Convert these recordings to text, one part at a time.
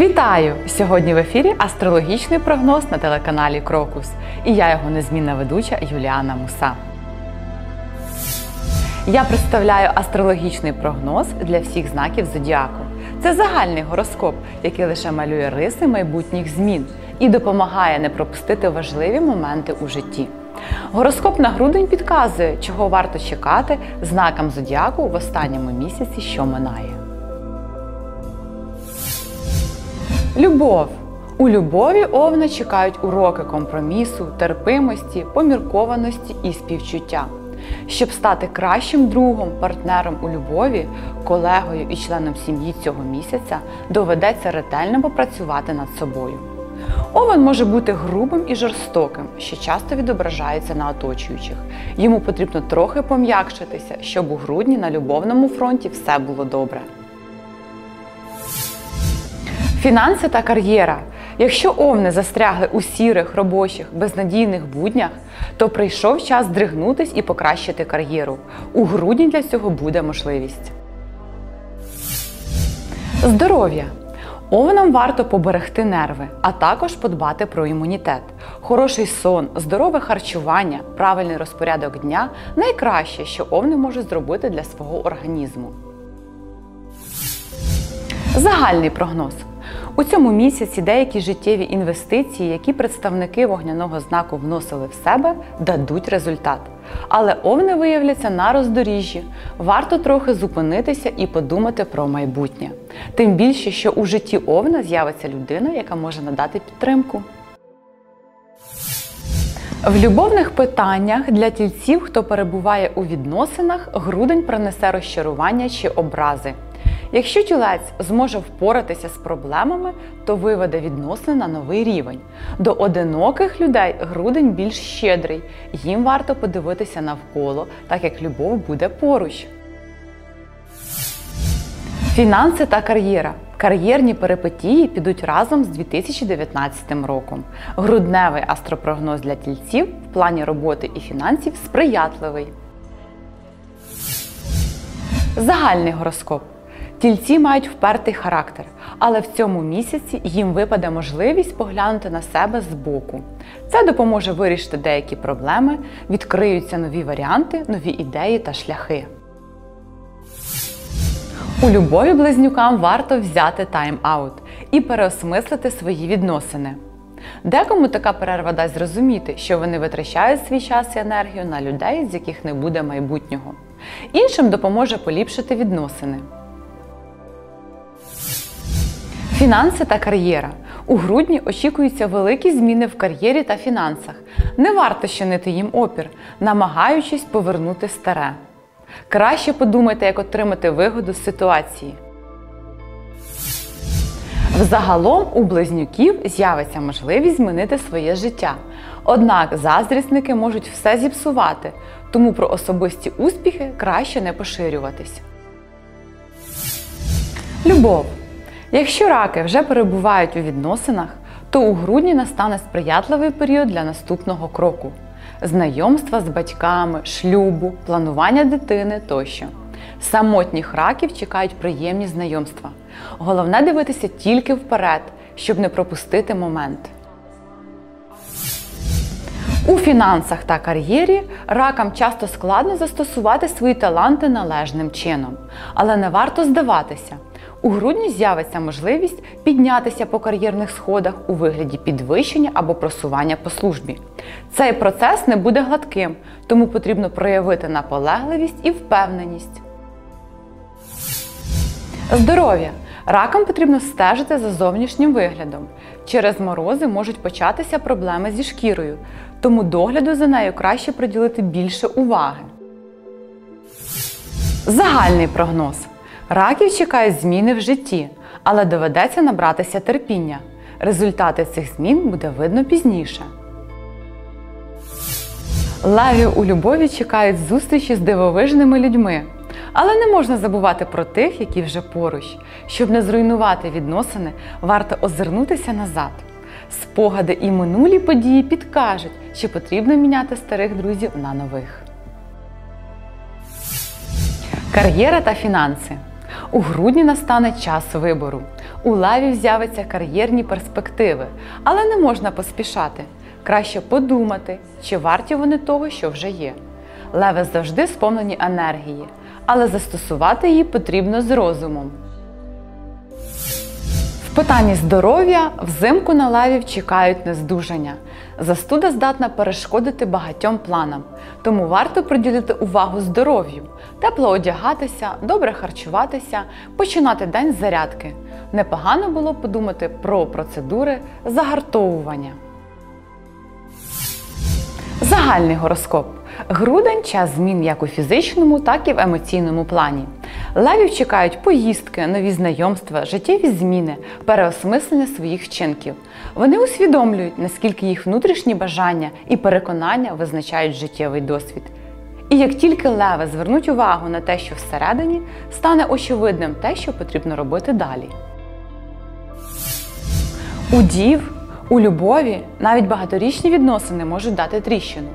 Вітаю! Сьогодні в ефірі астрологічний прогноз на телеканалі Крокус. І я його незмінна ведуча Юліана Муса. Я представляю астрологічний прогноз для всіх знаків зодіаку. Це загальний гороскоп, який лише малює риси майбутніх змін і допомагає не пропустити важливі моменти у житті. Гороскоп на грудень підказує, чого варто чекати знакам зодіаку в останньому місяці, що минає. Любов. У любові овна чекають уроки компромісу, терпимості, поміркованості і співчуття. Щоб стати кращим другом, партнером у любові, колегою і членом сім'ї цього місяця, доведеться ретельно попрацювати над собою. Овен може бути грубим і жорстоким, що часто відображається на оточуючих. Йому потрібно трохи пом'якшитися, щоб у грудні на любовному фронті все було добре. Фінанси та кар'єра. Якщо овни застрягли у сірих, робочих, безнадійних буднях, то прийшов час здригнутись і покращити кар'єру. У грудні для цього буде можливість. Здоров'я. Овнам варто поберегти нерви, а також подбати про імунітет. Хороший сон, здорове харчування, правильний розпорядок дня найкраще, що овни можуть зробити для свого організму. Загальний прогноз. У цьому місяці деякі життєві інвестиції, які представники вогняного знаку вносили в себе, дадуть результат. Але овни виявляться на роздоріжжі. Варто трохи зупинитися і подумати про майбутнє. Тим більше, що у житті овна з'явиться людина, яка може надати підтримку. В любовних питаннях для тільців, хто перебуває у відносинах, грудень принесе розчарування чи образи. Якщо тілець зможе впоратися з проблемами, то виведе відносини на новий рівень. До одиноких людей грудень більш щедрий, їм варто подивитися навколо, так як любов буде поруч. Фінанси та кар'єра. Кар'єрні перипетії підуть разом з 2019 роком. Грудневий астропрогноз для тільців в плані роботи і фінансів сприятливий. Загальний гороскоп. Тільці мають впертий характер, але в цьому місяці їм випаде можливість поглянути на себе збоку. Це допоможе вирішити деякі проблеми, відкриються нові варіанти, нові ідеї та шляхи. У любові близнюкам варто взяти тайм-аут і переосмислити свої відносини. Декому така перерва дасть зрозуміти, що вони витрачають свій час і енергію на людей, з яких не буде майбутнього. Іншим допоможе поліпшити відносини. Фінанси та кар'єра. У грудні очікуються великі зміни в кар'єрі та фінансах. Не варто щинити їм опір, намагаючись повернути старе. Краще подумайте, як отримати вигоду з ситуації. Взагалом у близнюків з'явиться можливість змінити своє життя. Однак заздрісники можуть все зіпсувати, тому про особисті успіхи краще не поширюватись. Любов. Якщо раки вже перебувають у відносинах, то у грудні настане сприятливий період для наступного кроку знайомства з батьками, шлюбу, планування дитини тощо. Самотніх раків чекають приємні знайомства. Головне дивитися тільки вперед, щоб не пропустити момент. У фінансах та кар'єрі ракам часто складно застосувати свої таланти належним чином, але не варто здаватися. У грудні з'явиться можливість піднятися по кар'єрних сходах у вигляді підвищення або просування по службі. Цей процес не буде гладким, тому потрібно проявити наполегливість і впевненість. Здоров'я. Ракам потрібно стежити за зовнішнім виглядом. Через морози можуть початися проблеми зі шкірою, тому догляду за нею краще приділити більше уваги. Загальний прогноз. Раків чекають зміни в житті, але доведеться набратися терпіння. Результати цих змін буде видно пізніше. Левів у любові чекають зустрічі з дивовижними людьми. Але не можна забувати про тих, які вже поруч. Щоб не зруйнувати відносини, варто озирнутися назад. Спогади і минулі події підкажуть, чи потрібно міняти старих друзів на нових. Кар'єра та фінанси. У грудні настане час вибору. У левів з'являться кар'єрні перспективи, але не можна поспішати. Краще подумати, чи варті вони того, що вже є. Леви завжди сповнені енергії, але застосувати її потрібно з розумом. В питанні здоров'я взимку на левів чекають нездужання. Застуда здатна перешкодити багатьом планам, тому варто приділити увагу здоров'ю, тепло одягатися, добре харчуватися, починати день з зарядки. Непогано було подумати про процедури загартовування. Загальний гороскоп. Грудень час змін як у фізичному, так і в емоційному плані. Левів чекають поїздки, нові знайомства, життєві зміни, переосмислення своїх вчинків. Вони усвідомлюють, наскільки їх внутрішні бажання і переконання визначають життєвий досвід. І як тільки леви звернуть увагу на те, що всередині, стане очевидним те, що потрібно робити далі. У дів, у любові навіть багаторічні відносини можуть дати тріщину.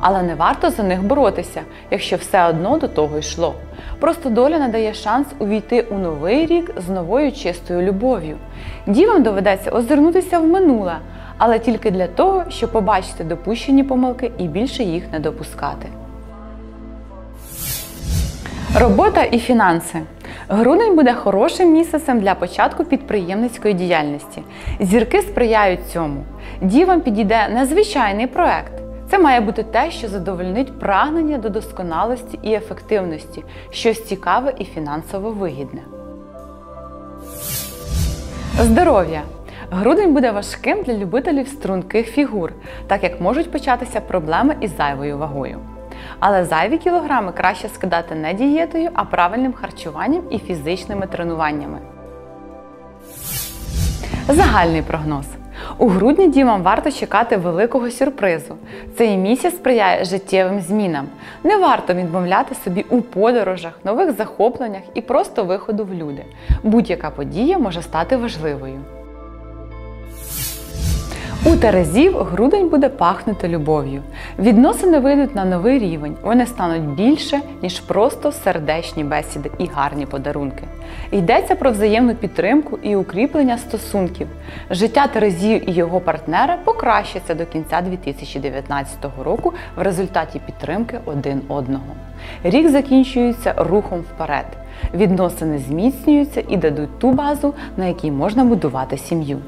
Але не варто за них боротися, якщо все одно до того йшло. Просто доля надає шанс увійти у новий рік з новою чистою любов'ю. Дівам доведеться озирнутися в минуле, але тільки для того, щоб побачити допущені помилки і більше їх не допускати. Робота і фінанси. Грудень буде хорошим місяцем для початку підприємницької діяльності. Зірки сприяють цьому. Дівам підійде незвичайний проект. Це має бути те, що задовольнить прагнення до досконалості і ефективності, щось цікаве і фінансово вигідне. Здоров'я. Грудень буде важким для любителів струнких фігур, так як можуть початися проблеми із зайвою вагою. Але зайві кілограми краще скидати не дієтою, а правильним харчуванням і фізичними тренуваннями. Загальний прогноз. У грудні дімам варто чекати великого сюрпризу. Цей місяць сприяє життєвим змінам. Не варто відмовляти собі у подорожах, нових захопленнях і просто виходу в люди. Будь-яка подія може стати важливою. У Терезів грудень буде пахнути любов'ю. Відносини вийдуть на новий рівень. Вони стануть більше, ніж просто сердечні бесіди і гарні подарунки. Йдеться про взаємну підтримку і укріплення стосунків. Життя Терезів і його партнера покращиться до кінця 2019 року в результаті підтримки один одного. Рік закінчується рухом вперед. Відносини зміцнюються і дадуть ту базу, на якій можна будувати сім'ю.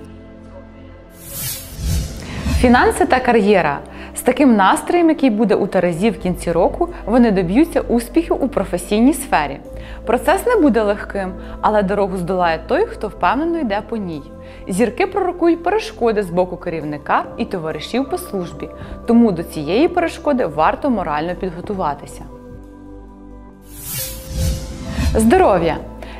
Фінанси та кар'єра. З таким настроєм, який буде у Терезі в кінці року, вони доб'ються успіхів у професійній сфері. Процес не буде легким, але дорогу здолає той, хто впевнено йде по ній. Зірки пророкують перешкоди з боку керівника і товаришів по службі, тому до цієї перешкоди варто морально підготуватися. Здоров'я.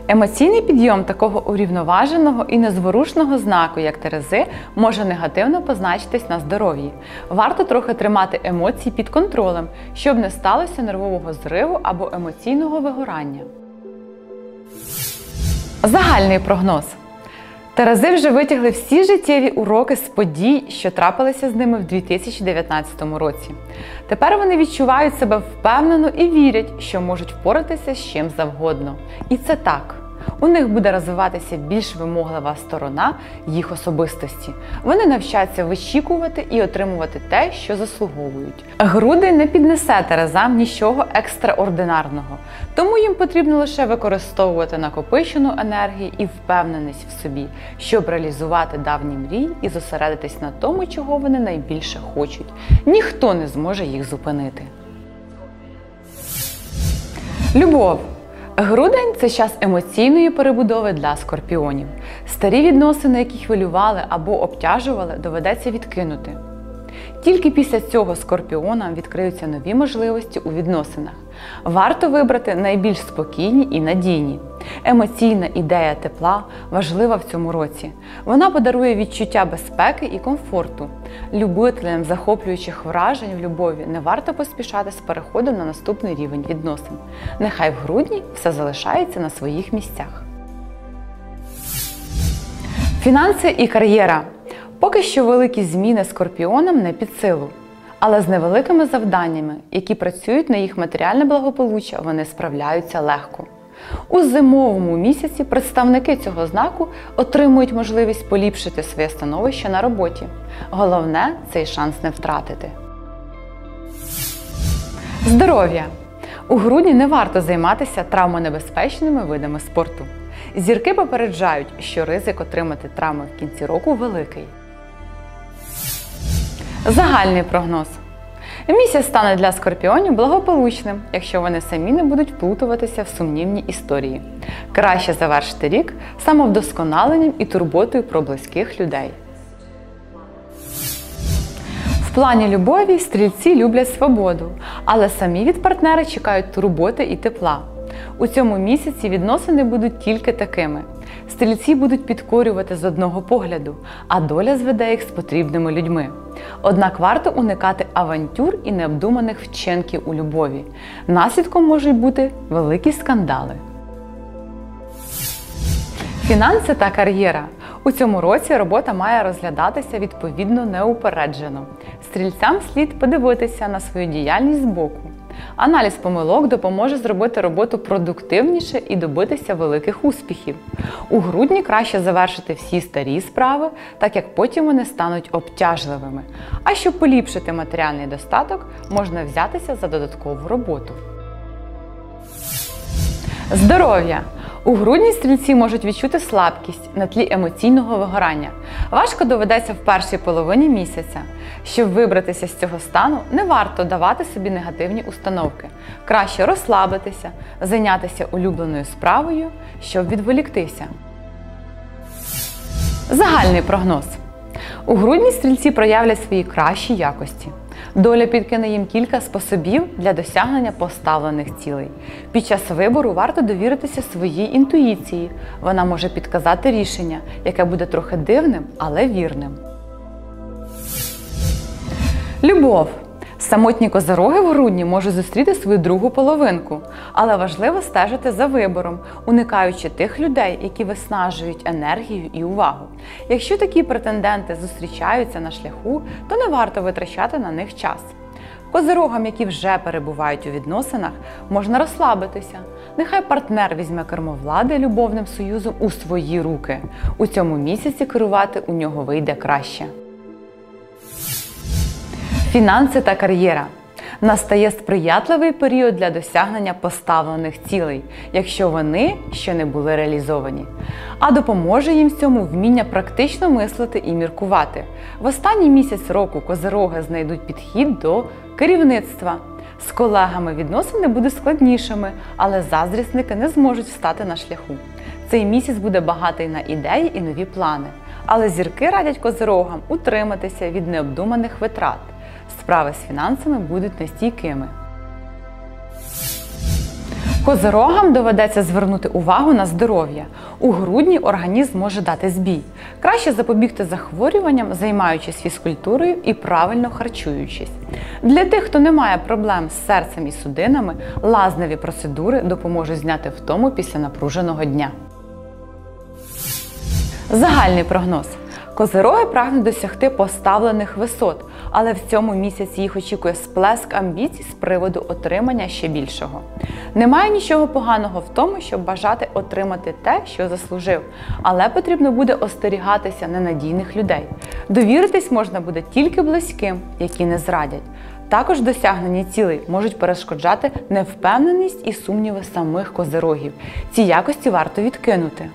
Емоційний підйом такого урівноваженого і незворушного знаку, як Терези, може негативно позначитись на здоров'ї. Варто трохи тримати емоції під контролем, щоб не сталося нервового зриву або емоційного вигорання. Загальний прогноз. Терези вже витягли всі життєві уроки з подій, що трапилися з ними в 2019 році. Тепер вони відчувають себе впевнено і вірять, що можуть впоратися з чим завгодно. І це так. У них буде розвиватися більш вимоглива сторона їх особистості. Вони навчаться вичікувати і отримувати те, що заслуговують. Груди не піднесе Терезам нічого екстраординарного, тому їм потрібно лише використовувати накопичену енергію і впевненість в собі, щоб реалізувати давні мрії і зосередитись на тому, чого вони найбільше хочуть. Ніхто не зможе їх зупинити. Любов. Грудень це час емоційної перебудови для скорпіонів. Старі відносини, які хвилювали або обтяжували, доведеться відкинути. Тільки після цього скорпіонам відкриються нові можливості у відносинах. Варто вибрати найбільш спокійні і надійні. Емоційна ідея тепла важлива в цьому році. Вона подарує відчуття безпеки і комфорту. Любителям захоплюючих вражень в любові не варто поспішати з переходом на наступний рівень відносин. Нехай в грудні все залишається на своїх місцях. Фінанси і кар'єра. Поки що великі зміни скорпіонам не під силу. Але з невеликими завданнями, які працюють на їх матеріальне благополуччя, вони справляються легко. У зимовому місяці представники цього знаку отримують можливість поліпшити своє становище на роботі. Головне цей шанс не втратити. Здоров'я! У грудні не варто займатися травмонебезпечними видами спорту. Зірки попереджають, що ризик отримати травми в кінці року великий. Загальний прогноз. Місяць стане для скорпіонів благополучним, якщо вони самі не будуть вплутуватися в сумнівні історії. Краще завершити рік самовдосконаленням і турботою про близьких людей. В плані любові стрільці люблять свободу, але самі від партнера чекають турботи і тепла. У цьому місяці відносини будуть тільки такими. Стрільці будуть підкорювати з одного погляду, а доля зведе їх з потрібними людьми. Однак варто уникати авантюр і необдуманих вчинків у любові. Наслідком можуть бути великі скандали. Фінанси та кар'єра. У цьому році робота має розглядатися відповідно неупереджено. Стрільцям слід подивитися на свою діяльність збоку. Аналіз помилок допоможе зробити роботу продуктивніше і добитися великих успіхів. У грудні краще завершити всі старі справи, так як потім вони стануть обтяжливими. А щоб поліпшити матеріальний достаток, можна взятися за додаткову роботу. Здоров'я! У грудні стрільці можуть відчути слабкість на тлі емоційного вигорання. Важко доведеться в першій половині місяця. Щоб вибратися з цього стану, не варто давати собі негативні установки. Краще розслабитися, зайнятися улюбленою справою, щоб відволіктися. Загальний прогноз. У грудні стрільці проявлять свої кращі якості. Доля підкине їм кілька способів для досягнення поставлених цілей. Під час вибору варто довіритися своїй інтуїції. Вона може підказати рішення, яке буде трохи дивним, але вірним. Любов. Самотні козороги в грудні можуть зустріти свою другу половинку, але важливо стежити за вибором, уникаючи тих людей, які виснажують енергію і увагу. Якщо такі претенденти зустрічаються на шляху, то не варто витрачати на них час. Козирогам, які вже перебувають у відносинах, можна розслабитися. Нехай партнер візьме кермо влади любовним союзом у свої руки. У цьому місяці керувати у нього вийде краще. Фінанси та кар'єра. Настає сприятливий період для досягнення поставлених цілей, якщо вони ще не були реалізовані. А допоможе їм в цьому вміння практично мислити і міркувати. В останній місяць року козироги знайдуть підхід до керівництва. З колегами відносини будуть складнішими, але заздрісники не зможуть встати на шляху. Цей місяць буде багатий на ідеї і нові плани. Але зірки радять козирогам утриматися від необдуманих витрат справи з фінансами будуть нестійкими. Козирогам доведеться звернути увагу на здоров'я. У грудні організм може дати збій. Краще запобігти захворюванням, займаючись фізкультурою і правильно харчуючись. Для тих, хто не має проблем з серцем і судинами, лазневі процедури допоможуть зняти втому після напруженого дня. Загальний прогноз. Козироги прагнуть досягти поставлених висот, але в цьому місяці їх очікує сплеск амбіцій з приводу отримання ще більшого. Немає нічого поганого в тому, щоб бажати отримати те, що заслужив, але потрібно буде остерігатися ненадійних людей. Довіритись можна буде тільки близьким, які не зрадять. Також досягнені цілей можуть перешкоджати невпевненість і сумніви самих козирогів. Ці якості варто відкинути.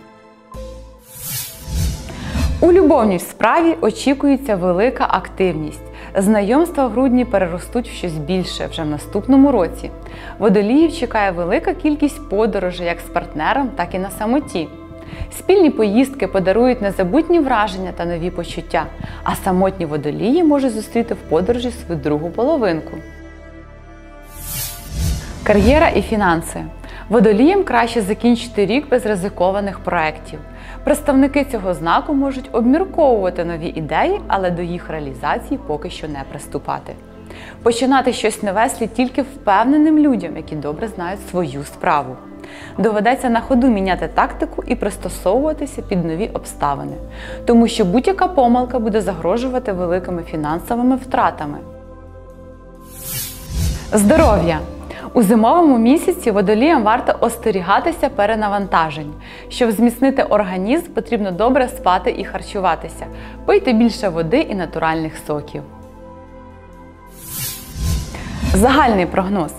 У любовній справі очікується велика активність. Знайомства в грудні переростуть в щось більше вже в наступному році. Водоліїв чекає велика кількість подорожей як з партнером, так і на самоті. Спільні поїздки подарують незабутні враження та нові почуття, а самотні водолії можуть зустріти в подорожі свою другу половинку. Кар'єра і фінанси. Водоліям краще закінчити рік без ризикованих проєктів. Представники цього знаку можуть обмірковувати нові ідеї, але до їх реалізації поки що не приступати. Починати щось нове слід тільки впевненим людям, які добре знають свою справу. Доведеться на ходу міняти тактику і пристосовуватися під нові обставини, тому що будь-яка помилка буде загрожувати великими фінансовими втратами. Здоров'я! У зимовому місяці водоліям варто остерігатися перенавантажень. Щоб зміцнити організм, потрібно добре спати і харчуватися. Пийте більше води і натуральних соків. Загальний прогноз.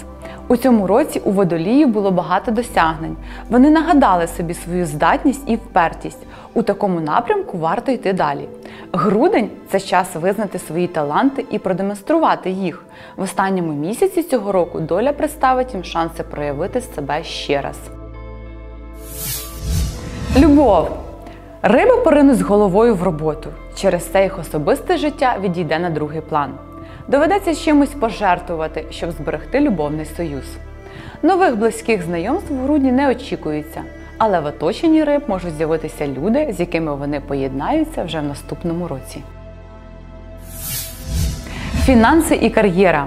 У цьому році у водолії було багато досягнень. Вони нагадали собі свою здатність і впертість. У такому напрямку варто йти далі. Грудень це час визнати свої таланти і продемонструвати їх. В останньому місяці цього року доля представить їм шанси проявити себе ще раз. Любов. Риби поринуть з головою в роботу. Через це їх особисте життя відійде на другий план. Доведеться чимось пожертвувати, щоб зберегти любовний союз. Нових близьких знайомств в грудні не очікується, але в оточенні риб можуть з'явитися люди, з якими вони поєднаються вже в наступному році. Фінанси і кар'єра.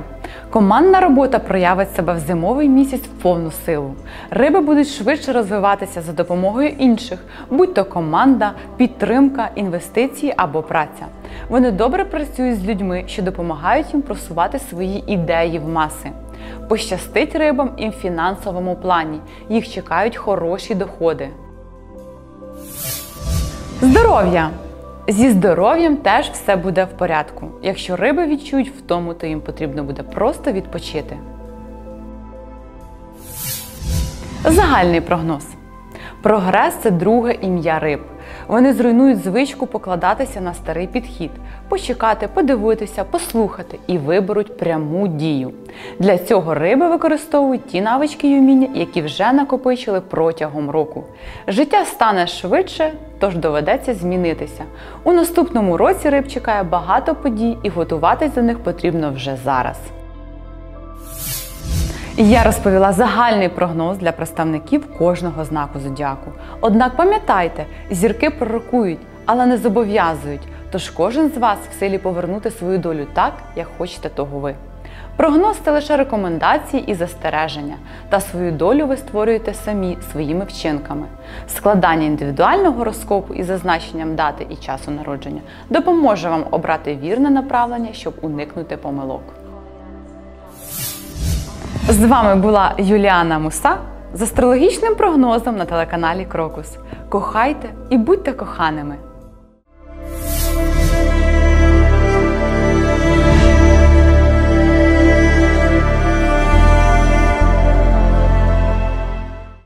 Командна робота проявить себе в зимовий місяць в повну силу. Риби будуть швидше розвиватися за допомогою інших, будь то команда, підтримка, інвестиції або праця. Вони добре працюють з людьми, що допомагають їм просувати свої ідеї в маси. Пощастить рибам і в фінансовому плані. Їх чекають хороші доходи. Здоров'я! Зі здоров'ям теж все буде в порядку. Якщо риби відчують втому, то їм потрібно буде просто відпочити. Загальний прогноз. Прогрес це друге ім'я риб. Вони зруйнують звичку покладатися на старий підхід, почекати, подивитися, послухати і виберуть пряму дію. Для цього риби використовують ті навички й уміння, які вже накопичили протягом року. Життя стане швидше, тож доведеться змінитися. У наступному році риб чекає багато подій, і готуватись до них потрібно вже зараз. Я розповіла загальний прогноз для представників кожного знаку зодіаку. Однак пам'ятайте, зірки пророкують, але не зобов'язують. Тож кожен з вас в силі повернути свою долю так, як хочете того ви. Прогноз це лише рекомендації і застереження, та свою долю ви створюєте самі своїми вчинками. Складання індивідуального гороскопу із зазначенням дати і часу народження допоможе вам обрати вірне направлення, щоб уникнути помилок. З вами була Юліана Муса з астрологічним прогнозом на телеканалі Крокус. Кохайте і будьте коханими!